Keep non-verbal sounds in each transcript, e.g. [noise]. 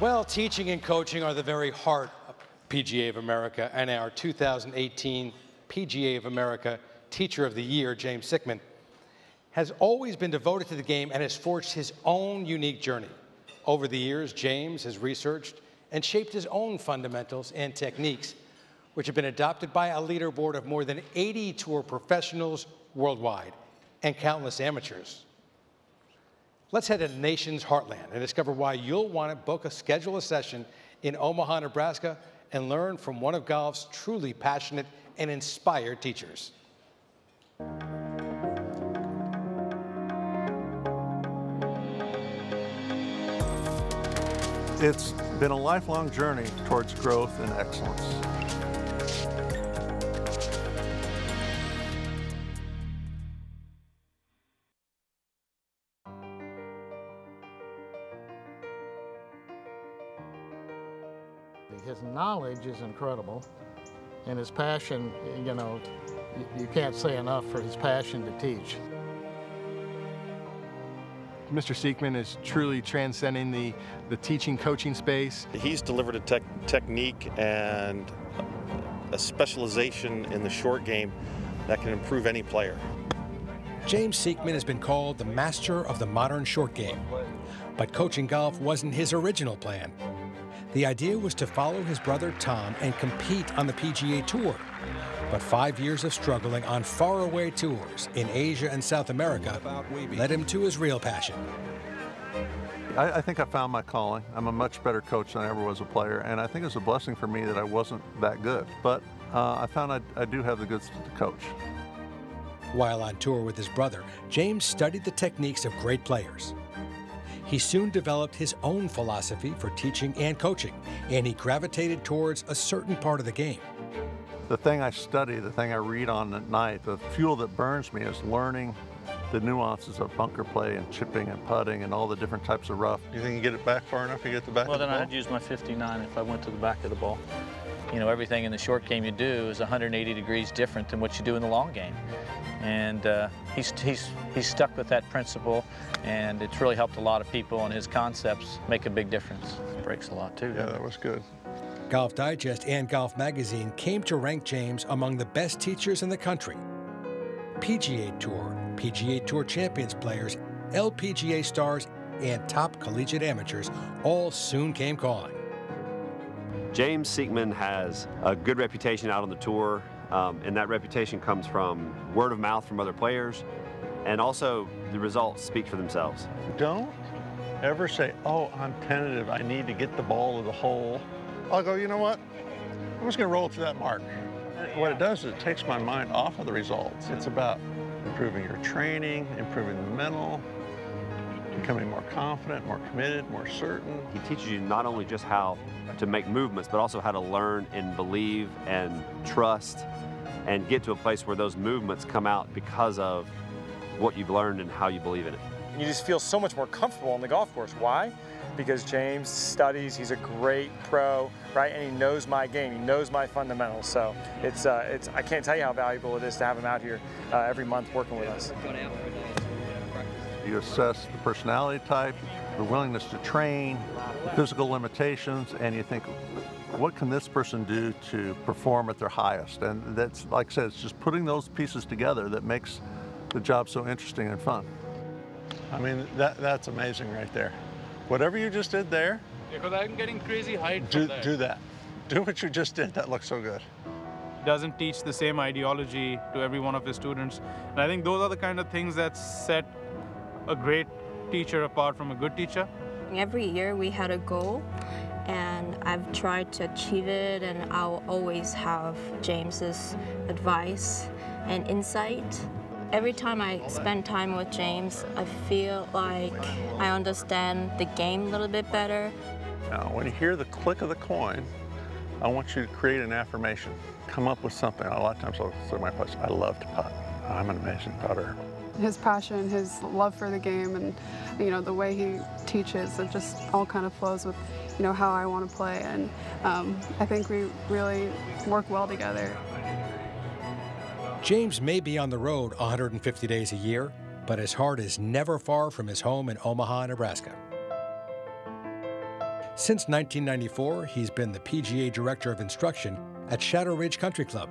Well, teaching and coaching are the very heart of PGA of America, and our 2018 PGA of America Teacher of the Year, James Sieckmann, has always been devoted to the game and has forged his own unique journey. Over the years, James has researched and shaped his own fundamentals and techniques, which have been adopted by a leaderboard of more than 80 tour professionals worldwide and countless amateurs. Let's head to the nation's heartland and discover why you'll want to book a schedule a session in Omaha, Nebraska, and learn from one of golf's truly passionate and inspired teachers. It's been a lifelong journey towards growth and excellence. His knowledge is incredible, and his passion, you know, you can't say enough for his passion to teach. Mr. Sieckmann is truly transcending the, the teaching coaching space. He's delivered a tech, technique and a specialization in the short game that can improve any player. James Sieckmann has been called the master of the modern short game. But coaching golf wasn't his original plan. The idea was to follow his brother Tom and compete on the PGA Tour. But five years of struggling on faraway tours in Asia and South America led him to his real passion. I, I, think I found my calling. I'm a much better coach than I ever was a player, and I think it's a blessing for me that I wasn't that good. But uh, I found I, I do have the goods to coach. While on tour with his brother, James studied the techniques of great players. He soon developed his own philosophy for teaching and coaching, and he gravitated towards a certain part of the game. The thing I study, the thing I read on at night, the fuel that burns me is learning the nuances of bunker play and chipping and putting and all the different types of rough. You think you get it back far enough to get the back well, of the ball? Well, then I'd use my 59 if I went to the back of the ball. You know, everything in the short game you do is 180 degrees different than what you do in the long game. And uh, he's, he's, he's stuck with that principle, and it's really helped a lot of people, and his concepts make a big difference. Breaks a lot, too. Yeah, that was good. Golf Digest and Golf Magazine came to rank James among the best teachers in the country. PGA Tour, PGA Tour Champions players, LPGA stars, and top collegiate amateurs all soon came calling. James Sieckmann has a good reputation out on the tour, um, and that reputation comes from word of mouth from other players, and also the results speak for themselves. Don't ever say, oh, I'm tentative, I need to get the ball to the hole. I'll go, you know what? I'm just going to roll to that mark. What it does is it takes my mind off of the results. It's about improving your training, improving the mental, becoming more confident, more committed, more certain. He teaches you not only just how to make movements, but also how to learn and believe and trust and get to a place where those movements come out because of what you've learned and how you believe in it. You just feel so much more comfortable on the golf course. Why? Because James studies, he's a great pro, right? And he knows my game, he knows my fundamentals. So it's, uh, it's I can't tell you how valuable it is to have him out here uh, every month working with us. You assess the personality type, the willingness to train, the physical limitations, and you think, what can this person do to perform at their highest? And that's, like I said, it's just putting those pieces together that makes the job so interesting and fun. I mean, that, that's amazing right there. Whatever you just did there. Because I'm getting crazy height do, that. Do that. Do what you just did. That looks so good. Doesn't teach the same ideology to every one of his students. And I think those are the kind of things that set a great teacher apart from a good teacher. Every year we had a goal and I've tried to achieve it and I'll always have James's advice and insight. Every time I spend time with James, I feel like I understand the game a little bit better. Now, when you hear the click of the coin, I want you to create an affirmation. Come up with something. A lot of times I'll say my place, I love to putt. I'm an amazing putter. His passion, his love for the game, and you know the way he teaches, it just all kind of flows with you know how I want to play, and um, I think we really work well together. James may be on the road 150 days a year, but his heart is never far from his home in Omaha, Nebraska. Since 1994, he's been the PGA Director of Instruction at Shadow Ridge Country Club.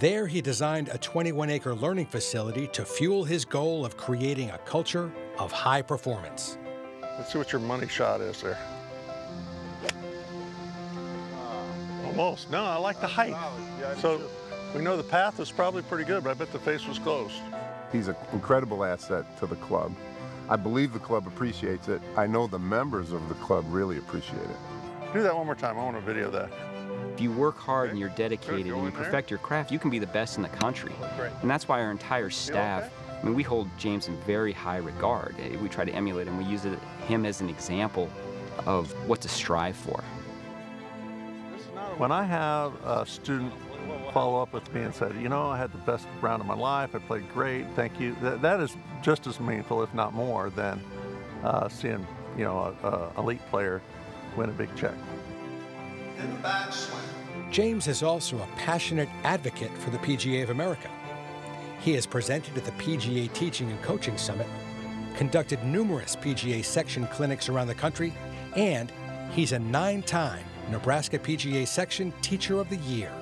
There, he designed a 21 acre learning facility to fuel his goal of creating a culture of high performance. Let's see what your money shot is there. Oh. Almost. No, I like the height. So we know the path was probably pretty good, but I bet the face was close. He's an incredible asset to the club. I believe the club appreciates it. I know the members of the club really appreciate it. Do that one more time. I want to video that. If you work hard and you're dedicated and you perfect your craft, you can be the best in the country. And that's why our entire staff, I mean, we hold James in very high regard. Eh, We try to emulate him. We use it, him as an example of what to strive for. When I have a student follow up with me and said, you know, I had the best round of my life, I played great, thank you, that, that is just as meaningful, if not more, than uh, seeing, you know, a, a elite player win a big check. In the backswing. James is also a passionate advocate for the PGA of America. He has presented at the PGA Teaching and Coaching Summit, conducted numerous PGA section clinics around the country, and he's a nine time Nebraska PGA Section Teacher of the Year.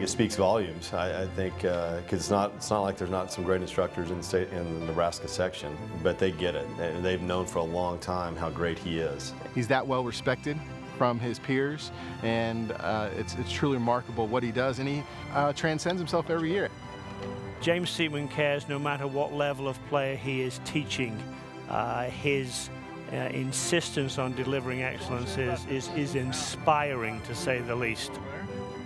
It speaks volumes, I, I think, uh, because it's not it's not like there's not some great instructors in the state in the Nebraska section, but they get it. They, they've known for a long time how great he is. He's that well respected from his peers, and uh, it's, it's truly remarkable what he does, and he uh, transcends himself every year. James Sieckmann cares no matter what level of player he is teaching. Uh, his uh, insistence on delivering excellence is, is, is inspiring to say the least.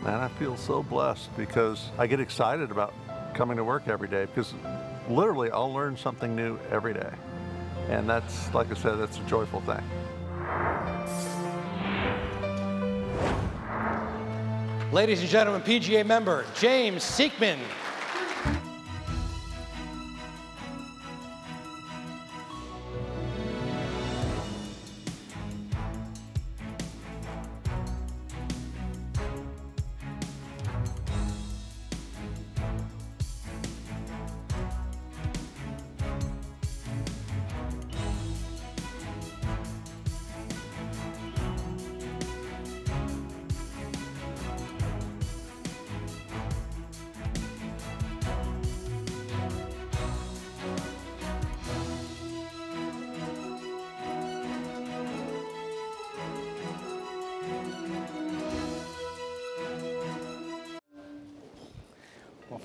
And I feel so blessed because I get excited about coming to work every day because literally I'll learn something new every day. And that's, like I said, that's a joyful thing. Ladies and gentlemen, PGA member James Sieckmann.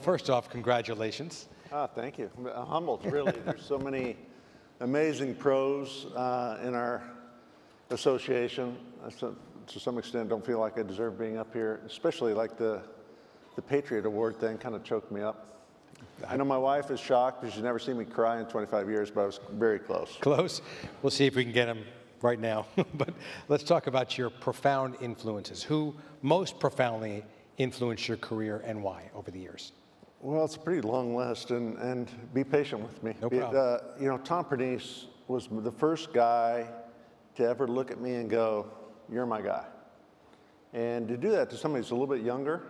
First off, congratulations. Ah, thank you. I'm humbled, really. [laughs] There's so many amazing pros uh, in our association. I, so- to some extent, don't feel like I deserve being up here, especially like the, the Patriot Award thing kind of choked me up. I know my wife is shocked because she's never seen me cry in 25 years, but I was very close. Close. We'll see if we can get him right now. [laughs] but let's talk about your profound influences. Who most profoundly influenced your career and why over the years? Well, it's a pretty long list, and, and be patient with me. No problem. uh, you know, Tom Pernice was the first guy to ever look at me and go, "You're my guy." And to do that to somebody who's a little bit younger,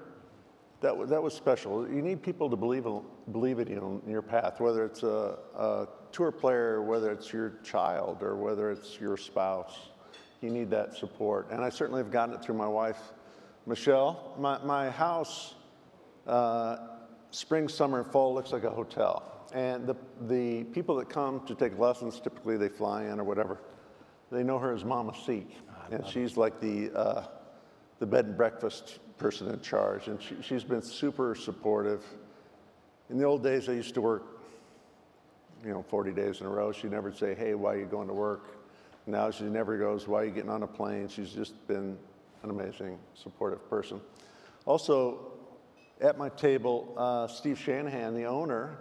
that that was special. You need people to believe in, believe in you in your path, whether it's a, a tour player, whether it's your child, or whether it's your spouse. You need that support, and I certainly have gotten it through my wife, Michelle. My my house. Uh, spring, summer, and fall looks like a hotel. And the, the people that come to take lessons, typically they fly in or whatever, they know her as Mama Seek. And she's like the, uh, the bed and breakfast person in charge. And she, she's been super supportive. In the old days, I used to work, you know, 40 days in a row. She'd never say, hey, why are you going to work? Now she never goes, why are you getting on a plane? She's just been an amazing, supportive person. Also, at my table, uh, Steve Shanahan, the owner,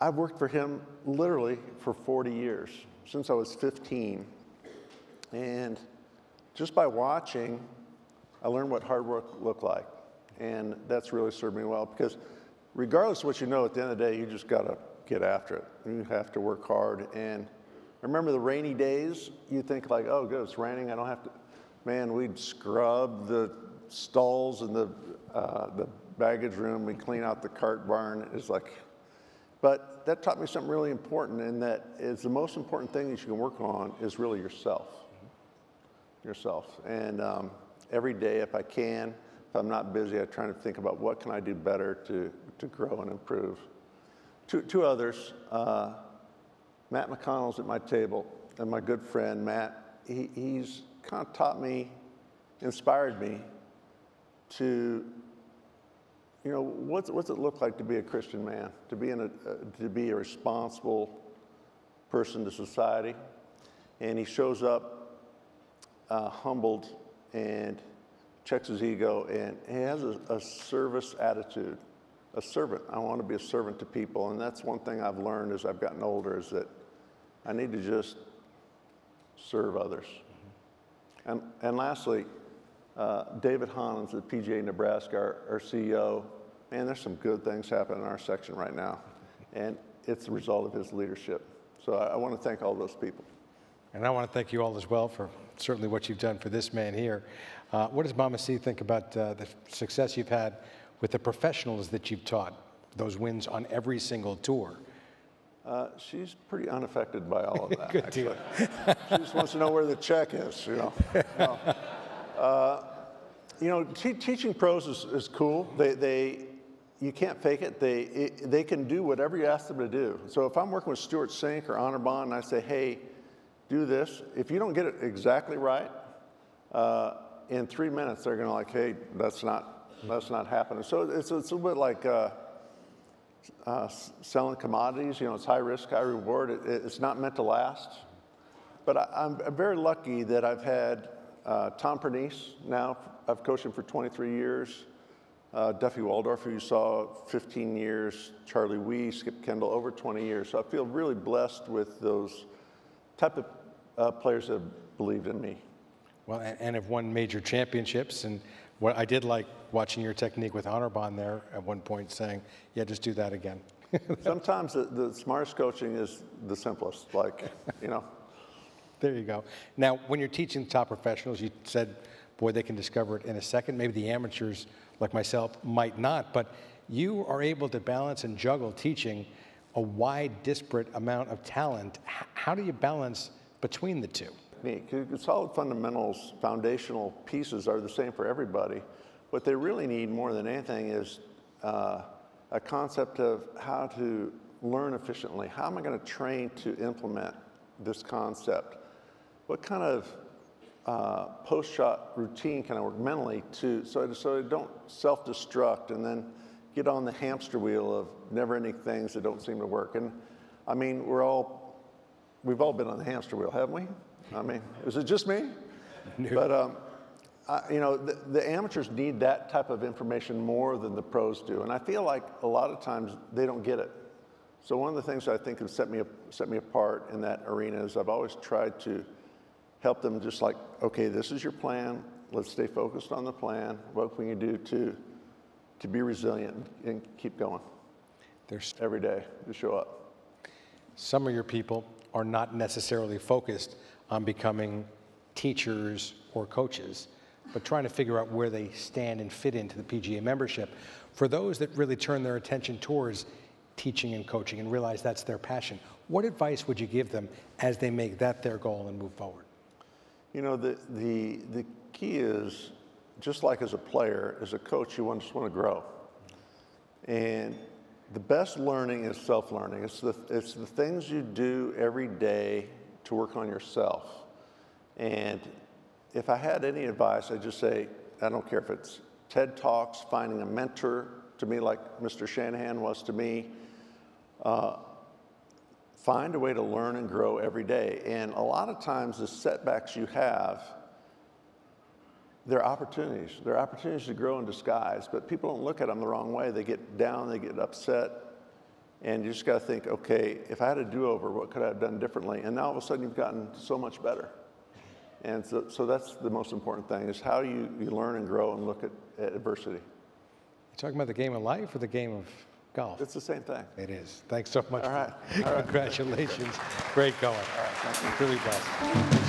I've worked for him literally for 40 years, since I was 15. And just by watching, I learned what hard work looked like. And that's really served me well because regardless of what you know, at the end of the day, you just got to get after it. You have to work hard. And remember the rainy days, you think like, oh, good, it's raining, I don't have to. Man, we'd scrub the stalls and the, uh, the baggage room, we'd clean out the cart barn. It's like, but that taught me something really important, and that is the most important thing that you can work on is really yourself. yourself. And um, every day, if I can, if I'm not busy, I try to think about what can I do better to, to grow and improve. Two, two others, uh, Matt McConnell's at my table, and my good friend Matt, he, he's kind of taught me, inspired me to, you know, what's, what's it look like to be a Christian man, to be, in a, uh, to be a responsible person to society. And he shows up uh, humbled and checks his ego, and he has a, a service attitude, a servant. I want to be a servant to people, and that's one thing I've learned as I've gotten older is that I need to just serve others. And, and lastly, uh, David Hollins at PGA Nebraska, our, our CEO, man, there's some good things happening in our section right now, and it's the result of his leadership. So I, I want to thank all those people. And I want to thank you all as well for certainly what you've done for this man here. Uh, what does Mama C think about uh, the success you've had with the professionals that you've taught, those wins on every single tour? Uh, she's pretty unaffected by all of [laughs] that. Good deal. she just wants to know where the check is, you know. [laughs] No. Uh, you know, te teaching pros is, is cool. They, they, you can't fake it. They, it, they can do whatever you ask them to do. So if I'm working with Stewart Cink or Honor Bond and I say, hey, do this, if you don't get it exactly right, uh, in three minutes they're going to like, hey, that's not, that's not happening. So it's, it's a little bit like uh, uh, selling commodities. You know, it's high risk, high reward. It, it's not meant to last. But I, am very lucky that I've had uh, Tom Pernice now. I've coached him for 23 years. Uh, Duffy Waldorf, who you saw 15 years, Charlie Wi, Skip Kendall, over 20 years. So I feel really blessed with those type of uh, players that have believed in me. Well, and, and have won major championships. And what I did like watching your technique with Honor Bond there at one point saying, yeah, just do that again. [laughs] Sometimes the, the smartest coaching is the simplest, like, you know. There you go. Now, when you're teaching top professionals, you said, boy, they can discover it in a second. Maybe the amateurs, like myself, might not. But you are able to balance and juggle teaching a wide, disparate amount of talent. How do you balance between the two? Solid fundamentals, foundational pieces are the same for everybody. What they really need more than anything is uh, a concept of how to learn efficiently. How am I going to train to implement this concept? What kind of uh, post-shot routine can I work mentally to so, so I don't self-destruct and then get on the hamster wheel of never-ending things that don't seem to work? And I mean, we're all, we've all been on the hamster wheel, haven't we? I mean, is it just me? No. But, um, I, you know, the, the, amateurs need that type of information more than the pros do. And I feel like a lot of times they don't get it. So one of the things I think has set me, set me apart in that arena is I've always tried to help them just like, okay, this is your plan. Let's stay focused on the plan. What can you do to, to be resilient and keep going? There's every day to show up. Some of your people are not necessarily focused on becoming teachers or coaches, but trying to figure out where they stand and fit into the PGA membership. For those that really turn their attention towards teaching and coaching and realize that's their passion, what advice would you give them as they make that their goal and move forward? You know, the, the, the key is just like as a player, as a coach, you just want to grow. And the best learning is self learning. It's the, it's the things you do every day to work on yourself. And if I had any advice, I'd just say, I don't care if it's TED Talks, finding a mentor to me like Mr. Shanahan was to me. Uh, find a way to learn and grow every day. And a lot of times the setbacks you have, they're opportunities. They're opportunities to grow in disguise, but people don't look at them the wrong way. They get down, they get upset, and you just got to think, okay, if I had a do-over, what could I have done differently? And now all of a sudden you've gotten so much better. And so, so that's the most important thing is how you, you learn and grow and look at, at adversity. You talking about the game of life or the game of golf? It's the same thing. It is. Thanks so much. All right. [laughs] All right. Congratulations. Great going. All right. Thank you. Really blessed.